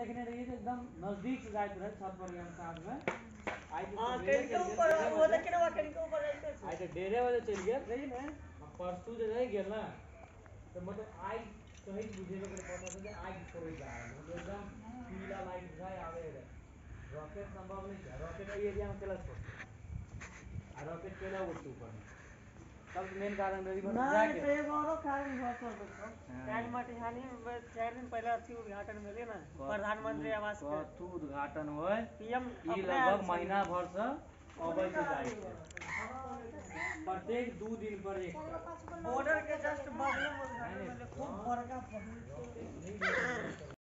देखने रहिए तो एकदम नज़दीक से जाए रहे छत पर हम साथ में। तो हाँ कहीं के ऊपर वो डेढ़ देखे ना कहीं के ऊपर रहते आज थे तो डेढ़े बजे चल गए रही में। परसों जो रह गया ना। तो मतलब आज कहीं बुझे लोग पता चले आज फोड़ जा रहा है। मतलब एकदम पीला लाइट बुझाए आवे रहे रॉकेट संभव नहीं है रॉकेट एरिया में चला छोड़ रॉकेट चला उठ ऊपर तब मेन कारण रही बस ना जाके। तो एक औरो कारण हुआ सर टैग हाँ। यहाँ मटिहानी में चार दिन पहले अच्छी उद्घाटन मिले ना प्रधानमंत्री आवास के कथू उद्घाटन होय पीएम ई लगभग महीना भर से अबै के जाइ प्रत्येक दू दिन पर एक। बॉर्डर के जस्ट बगल में उद्घाटन नहीं, खूब बड़का रॉकेट नहीं